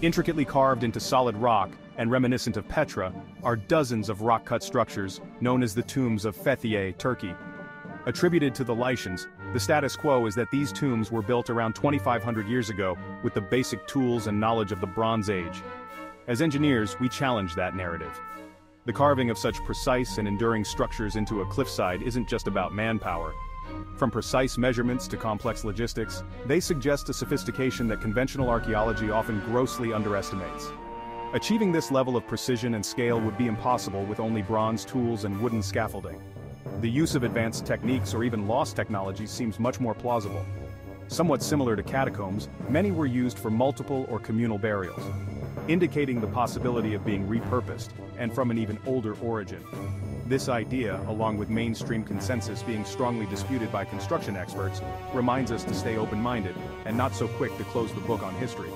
Intricately carved into solid rock, and reminiscent of Petra, are dozens of rock-cut structures, known as the tombs of Fethiye, Turkey. Attributed to the Lycians, the status quo is that these tombs were built around 2,500 years ago, with the basic tools and knowledge of the Bronze Age. As engineers, we challenge that narrative. The carving of such precise and enduring structures into a cliffside isn't just about manpower. From precise measurements to complex logistics, they suggest a sophistication that conventional archaeology often grossly underestimates. Achieving this level of precision and scale would be impossible with only bronze tools and wooden scaffolding. The use of advanced techniques or even lost technologies seems much more plausible. Somewhat similar to catacombs, many were used for multiple or communal burials, indicating the possibility of being repurposed, and from an even older origin. This idea, along with mainstream consensus being strongly disputed by construction experts, reminds us to stay open-minded and not so quick to close the book on history.